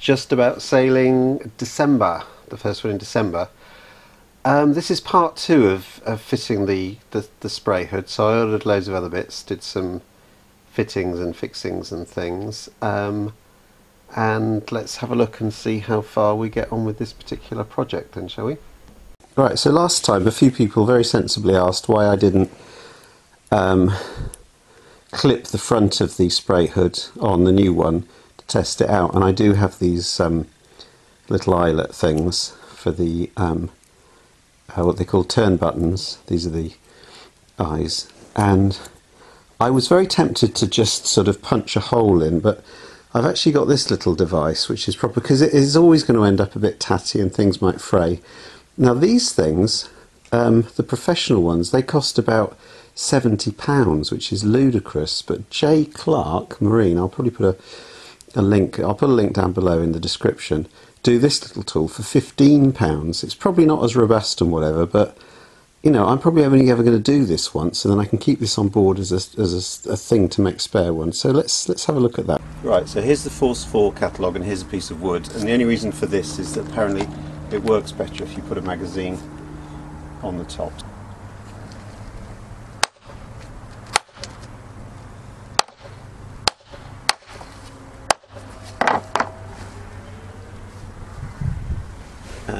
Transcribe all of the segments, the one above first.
just about sailing December, the first one in December. Um, this is part two of, of fitting the, the, the spray hood, so I ordered loads of other bits, did some fittings and fixings and things. Um, and let's have a look and see how far we get on with this particular project then, shall we? Right, so last time a few people very sensibly asked why I didn't um, clip the front of the spray hood on the new one test it out, and I do have these um, little eyelet things for the um, uh, what they call turn buttons. These are the eyes, and I was very tempted to just sort of punch a hole in, but I've actually got this little device which is proper because it is always going to end up a bit tatty and things might fray. Now these things, um, the professional ones, they cost about seventy pounds, which is ludicrous. But J Clarke Marine, I'll probably put a, a link. I'll put a link down below in the description. Do this little tool for fifteen pounds. It's probably not as robust and whatever, but you know, I'm probably only ever going to do this once, and then I can keep this on board as a, as a, a, thing to make spare ones. So let's let's have a look at that. Right. So here's the Force 4 catalogue, and here's a piece of wood. And the only reason for this is that apparently it works better if you put a magazine on the top.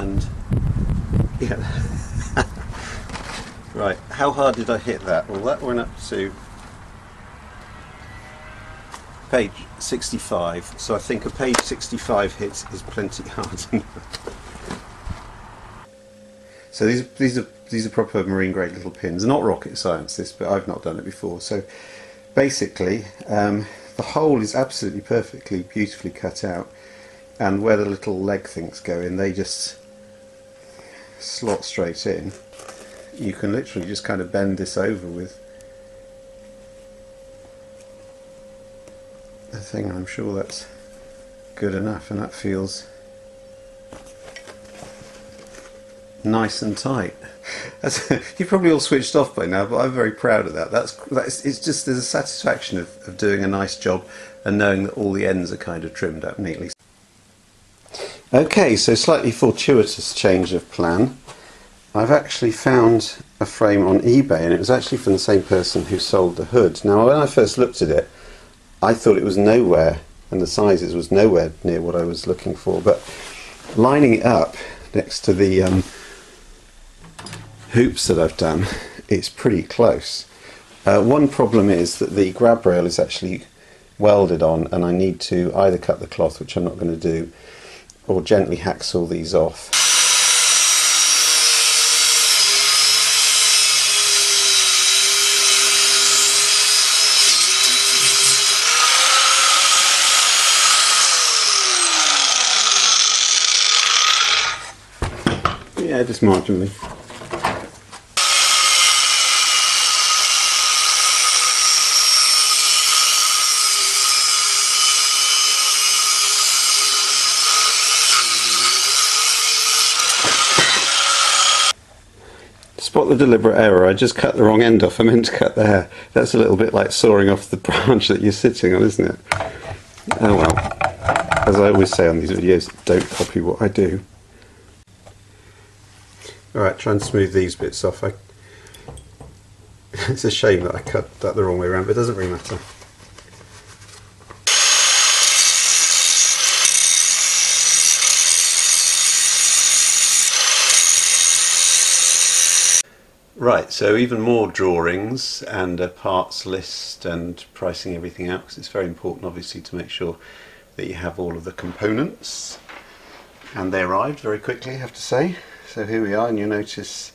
And yeah. Right, how hard did I hit that? Well, that went up to page 65, so I think a page 65 hit is plenty hard So these, these are these are proper marine grade little pins, not rocket science this, but I've not done it before. So basically, um, the hole is absolutely perfectly, beautifully cut out, and where the little leg things go in, they just slot straight in you can literally just kind of bend this over with the thing I'm sure that's good enough and that feels nice and tight. You've probably all switched off by now but I'm very proud of that. That's, that's it's just there's a satisfaction of, of doing a nice job and knowing that all the ends are kind of trimmed up neatly okay so slightly fortuitous change of plan I've actually found a frame on eBay and it was actually from the same person who sold the hood. Now when I first looked at it I thought it was nowhere and the sizes was nowhere near what I was looking for but lining it up next to the um, hoops that I've done it's pretty close. Uh, one problem is that the grab rail is actually welded on and I need to either cut the cloth which I'm not going to do or gently hacksaw these off. Yeah, just marginally. Spot the deliberate error, I just cut the wrong end off, I meant to cut there. That's a little bit like sawing off the branch that you're sitting on, isn't it? Oh well. As I always say on these videos, don't copy what I do. Alright, try and smooth these bits off. I, it's a shame that I cut that the wrong way around, but it doesn't really matter. Right, so even more drawings and a parts list and pricing everything out because it's very important obviously to make sure that you have all of the components and they arrived very quickly I have to say. So here we are, and you'll notice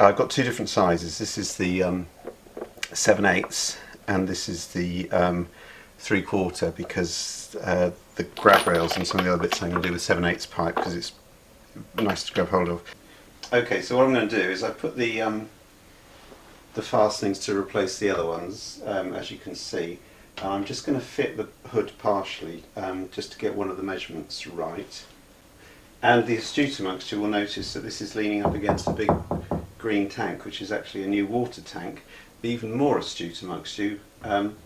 I've got two different sizes. This is the um, 7 eighths, and this is the um, 3 quarter because uh, the grab rails and some of the other bits I'm going to do with 7 eighths pipe because it's nice to grab hold of. Okay, so what I'm going to do is I put the um, the fastenings to replace the other ones, um, as you can see. And I'm just going to fit the hood partially, um, just to get one of the measurements right. And the astute amongst you will notice that this is leaning up against a big green tank, which is actually a new water tank. The even more astute amongst you um,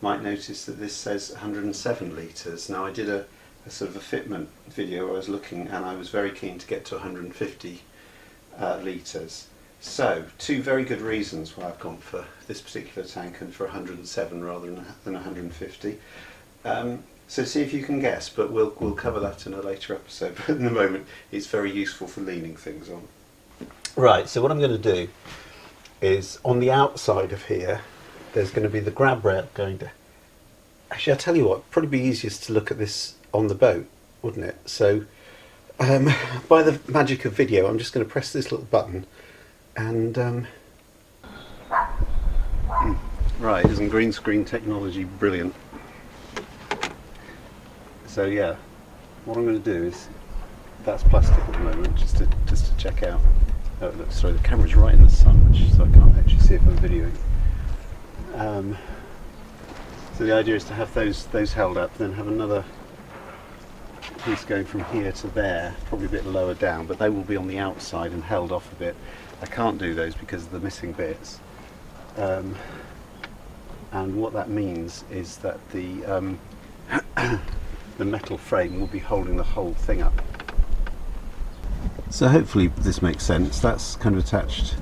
might notice that this says 107 litres. Now I did a a sort of a fitment video I was looking and I was very keen to get to 150 uh, litres. So, two very good reasons why I've gone for this particular tank and for 107 rather than, than 150. Um, so see if you can guess, but we'll, we'll cover that in a later episode. But in the moment, it's very useful for leaning things on. Right, so what I'm going to do is on the outside of here, there's going to be the grab rail going to... Actually, I'll tell you what, probably be easiest to look at this on the boat, wouldn't it? So, um, by the magic of video, I'm just going to press this little button and... Um, right, isn't green screen technology brilliant? So yeah, what I'm going to do is, that's plastic at the moment, just to, just to check out. Oh, look, sorry, the camera's right in the sun, which, so I can't actually see if I'm videoing. Um, so the idea is to have those those held up, then have another piece going from here to there, probably a bit lower down, but they will be on the outside and held off a bit. I can't do those because of the missing bits. Um, and what that means is that the um, the metal frame will be holding the whole thing up. So hopefully this makes sense. That's kind of attached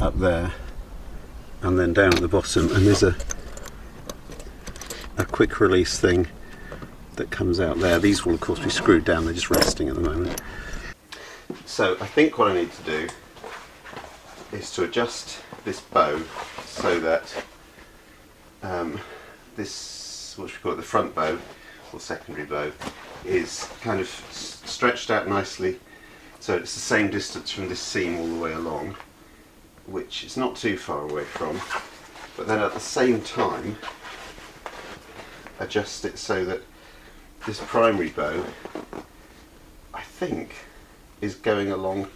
up there and then down at the bottom and there's a a quick release thing that comes out there. These will of course be screwed down, they're just resting at the moment. So I think what I need to do is to adjust this bow so that um, this, what should we call it, the front bow or secondary bow is kind of stretched out nicely so it's the same distance from this seam all the way along, which is not too far away from, but then at the same time adjust it so that this primary bow, I think, is going along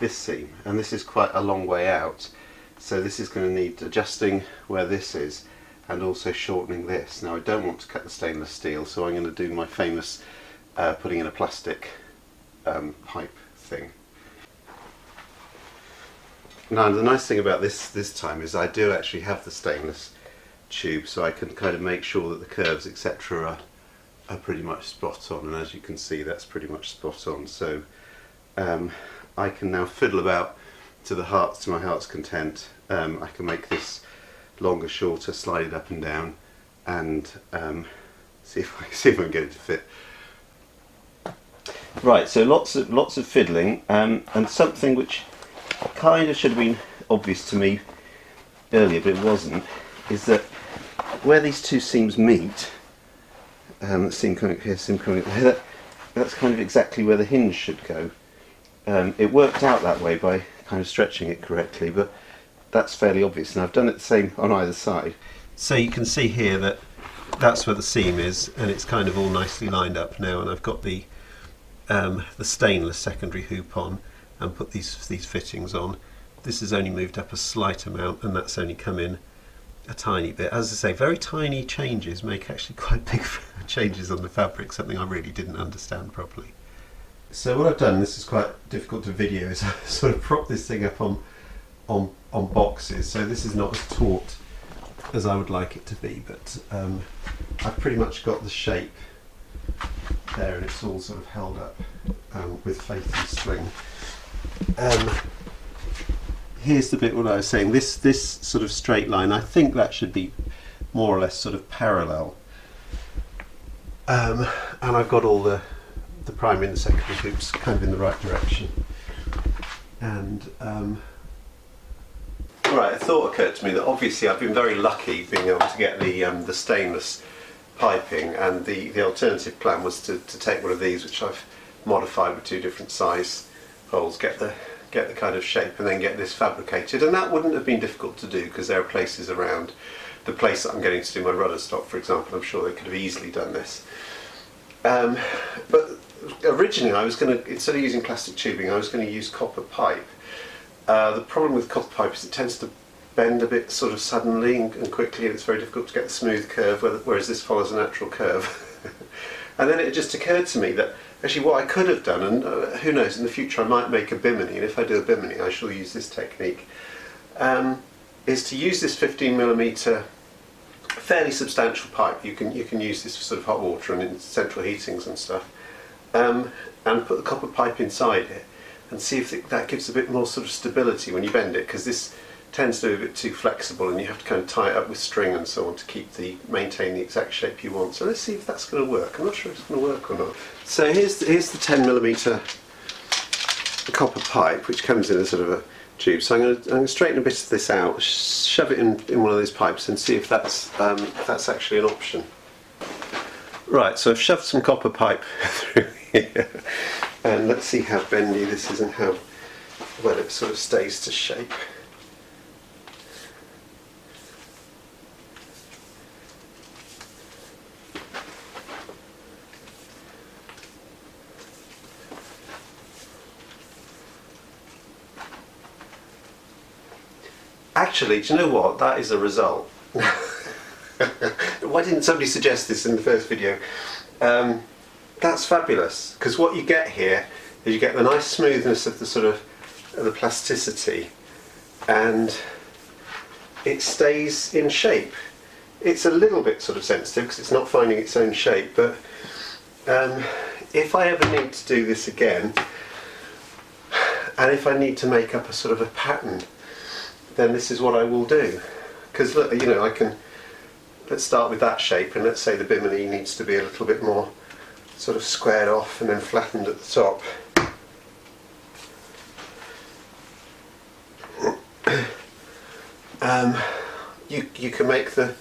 this seam, and this is quite a long way out, so this is going to need adjusting where this is and also shortening this. Now I don't want to cut the stainless steel, so I'm going to do my famous uh, putting in a plastic um, pipe thing. Now the nice thing about this this time is I do actually have the stainless tube so I can kind of make sure that the curves etc are, are pretty much spot on. And as you can see that's pretty much spot on. So um, I can now fiddle about to the hearts to my heart's content. Um, I can make this longer shorter slide it up and down and um, see if I see if I can get it to fit. Right, so lots of lots of fiddling, um, and something which kind of should have been obvious to me earlier, but it wasn't, is that where these two seams meet, um, seam coming here, seam coming there, that, that's kind of exactly where the hinge should go. Um, it worked out that way by kind of stretching it correctly, but that's fairly obvious, and I've done it the same on either side. So you can see here that that's where the seam is, and it's kind of all nicely lined up now, and I've got the um, the stainless secondary hoop on and put these these fittings on. This has only moved up a slight amount and that's only come in a tiny bit. As I say, very tiny changes make actually quite big changes on the fabric, something I really didn't understand properly. So what I've done, this is quite difficult to video, is I sort of prop this thing up on, on, on boxes. So this is not as taut as I would like it to be, but um, I've pretty much got the shape there and it's all sort of held up um, with faith and string. Um, here's the bit what I was saying, this, this sort of straight line, I think that should be more or less sort of parallel. Um, and I've got all the, the primary and the secondary hoops kind of in the right direction. And um, Right, a thought occurred to me that obviously I've been very lucky being able to get the um, the stainless piping and the, the alternative plan was to, to take one of these which I've modified with two different size holes, get the get the kind of shape and then get this fabricated. And that wouldn't have been difficult to do because there are places around the place that I'm getting to do my rudder stock for example. I'm sure they could have easily done this. Um, but originally I was going to instead of using plastic tubing I was going to use copper pipe. Uh, the problem with copper pipe is it tends to bend a bit sort of suddenly and, and quickly and it's very difficult to get the smooth curve whereas this follows a natural curve. and then it just occurred to me that actually what I could have done, and uh, who knows, in the future I might make a bimini, and if I do a bimini I shall use this technique, um, is to use this 15 millimeter fairly substantial pipe. You can you can use this for sort of hot water and in central heatings and stuff. Um, and put the copper pipe inside it and see if that gives a bit more sort of stability when you bend it because this tends to be a bit too flexible and you have to kind of tie it up with string and so on to keep the maintain the exact shape you want. So let's see if that's going to work. I'm not sure it's going to work or not. So here's the, here's the 10 millimeter copper pipe which comes in a sort of a tube. So I'm going to, I'm going to straighten a bit of this out, shove it in, in one of these pipes and see if that's, um, if that's actually an option. Right, so I've shoved some copper pipe through here and let's see how bendy this is and how well it sort of stays to shape. Actually, do you know what? That is a result. Why didn't somebody suggest this in the first video? Um, that's fabulous because what you get here is you get the nice smoothness of the sort of, of the plasticity and it stays in shape. It's a little bit sort of sensitive because it's not finding its own shape but um, if I ever need to do this again and if I need to make up a sort of a pattern then this is what I will do because look you know I can let's start with that shape and let's say the bimini needs to be a little bit more sort of squared off and then flattened at the top. Um, you, you can make the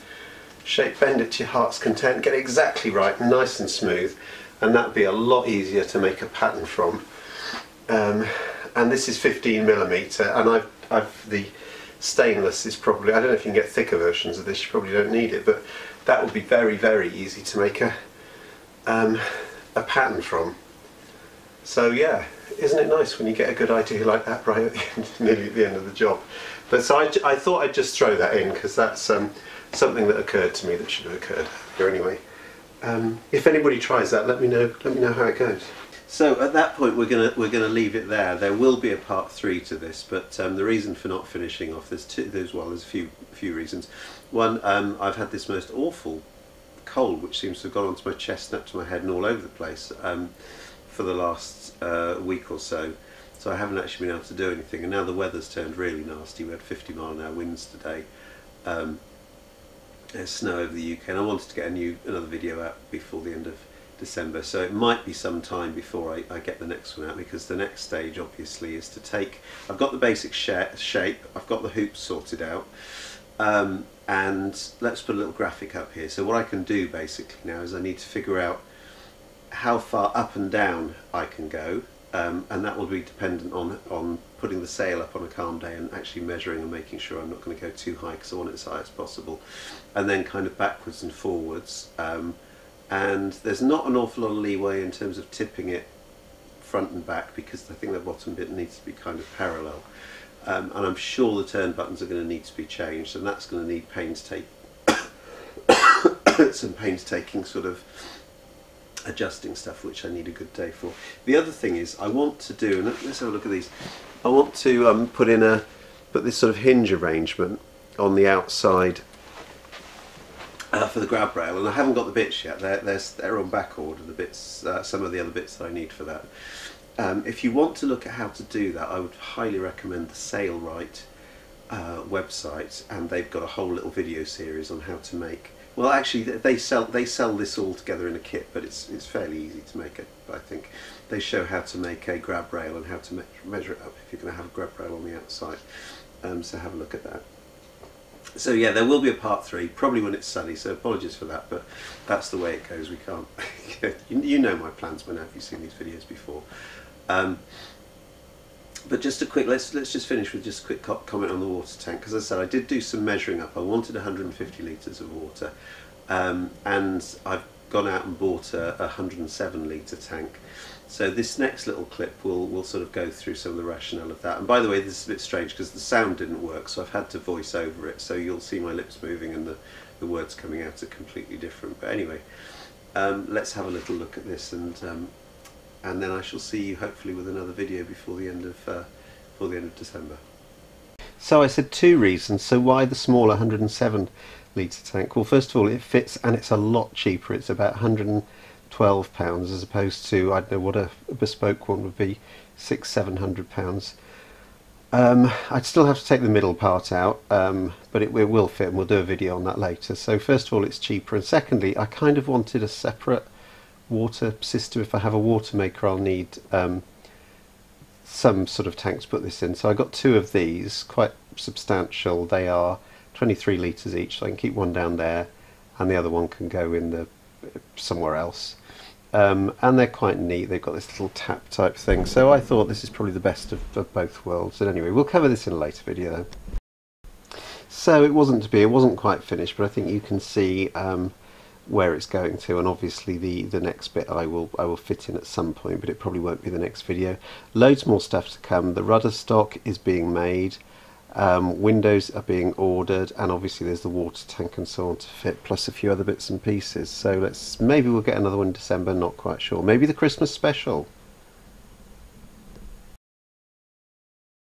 shape bend it to your heart's content, get it exactly right, nice and smooth, and that'd be a lot easier to make a pattern from. Um, and this is 15 millimeter, and I've, I've the stainless is probably, I don't know if you can get thicker versions of this, you probably don't need it, but that would be very, very easy to make a, um, a pattern from. So yeah, isn't it nice when you get a good idea like that right at the end, nearly at the end of the job. But so I, I thought I'd just throw that in because that's um, something that occurred to me that should have occurred here anyway. Um, if anybody tries that, let me know. Let me know how it goes. So at that point, we're gonna we're gonna leave it there. There will be a part three to this, but um, the reason for not finishing off there's two. There's well, there's a few few reasons. One, um, I've had this most awful cold, which seems to have gone onto my chest, up to my head, and all over the place um, for the last uh, week or so. So I haven't actually been able to do anything. And now the weather's turned really nasty. We had 50 mile an hour winds today. Um, there's snow over the UK, and I wanted to get a new another video out before the end of December. So it might be some time before I, I get the next one out because the next stage obviously is to take. I've got the basic shape. I've got the hoops sorted out. Um, and let's put a little graphic up here. So what I can do basically now is I need to figure out how far up and down I can go um, and that will be dependent on, on putting the sail up on a calm day and actually measuring and making sure I'm not going to go too high because I want it as high as possible and then kind of backwards and forwards um, and there's not an awful lot of leeway in terms of tipping it front and back because I think the bottom bit needs to be kind of parallel um, and I'm sure the turn buttons are going to need to be changed and that's going to need painstaking some painstaking sort of adjusting stuff which I need a good day for. The other thing is I want to do, and let's have a look at these, I want to um, put in a, put this sort of hinge arrangement on the outside uh, for the grab rail and I haven't got the bits yet, they're, they're, they're on back order, the bits, uh, some of the other bits that I need for that. Um, if you want to look at how to do that I would highly recommend the Sailrite uh, website and they've got a whole little video series on how to make well, actually, they sell they sell this all together in a kit, but it's it's fairly easy to make it. I think they show how to make a grab rail and how to me measure it up if you're going to have a grab rail on the outside. Um, so have a look at that. So yeah, there will be a part three, probably when it's sunny. So apologies for that, but that's the way it goes. We can't. you, you, know my plans by now if you've seen these videos before. Um, but just a quick, let's let's just finish with just a quick co comment on the water tank. Because I said, I did do some measuring up. I wanted 150 litres of water, um, and I've gone out and bought a, a 107 litre tank. So this next little clip will will sort of go through some of the rationale of that. And by the way, this is a bit strange because the sound didn't work, so I've had to voice over it. So you'll see my lips moving and the the words coming out are completely different. But anyway, um, let's have a little look at this and um, and then I shall see you hopefully with another video before the end of uh, before the end of December. So I said two reasons. So why the smaller 107 litre tank. Well, first of all, it fits and it's a lot cheaper. It's about 112 pounds as opposed to I don't know what a, a bespoke one would be, six, seven hundred pounds. Um, I'd still have to take the middle part out, um, but it, it, will fit and we'll do a video on that later. So first of all it's cheaper and secondly I kind of wanted a separate water system. If I have a water maker I'll need um, some sort of tank to put this in. So I got two of these, quite substantial. They are 23 litres each, so I can keep one down there and the other one can go in the somewhere else. Um, and they're quite neat. They've got this little tap type thing. So I thought this is probably the best of, of both worlds. And anyway, we'll cover this in a later video. So it wasn't to be. It wasn't quite finished, but I think you can see um, where it's going to. And obviously the the next bit I will I will fit in at some point, but it probably won't be the next video. Loads more stuff to come. The rudder stock is being made. Um, windows are being ordered and obviously there's the water tank and so on to fit plus a few other bits and pieces. So let's maybe we'll get another one in December not quite sure. Maybe the Christmas special